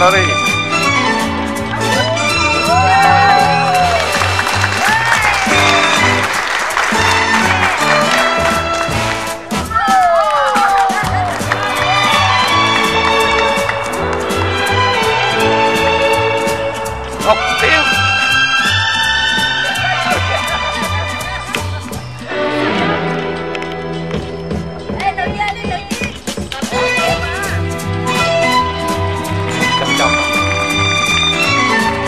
Naresh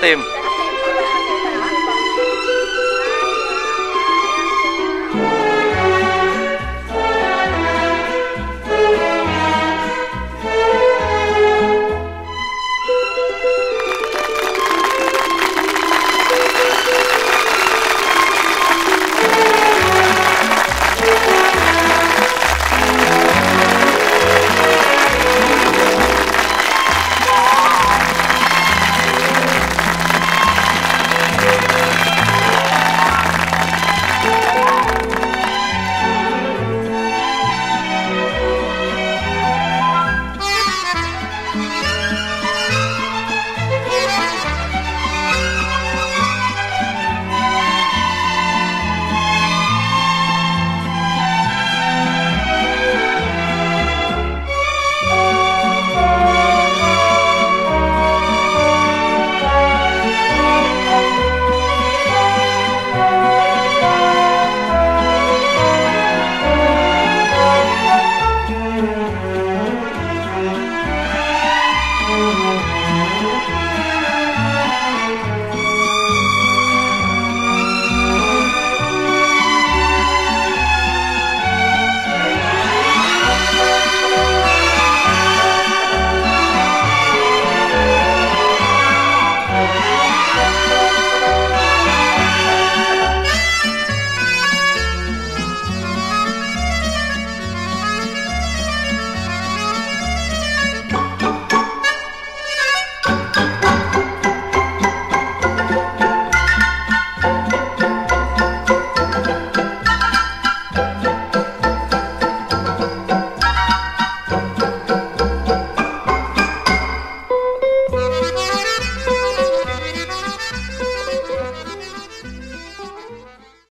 natin.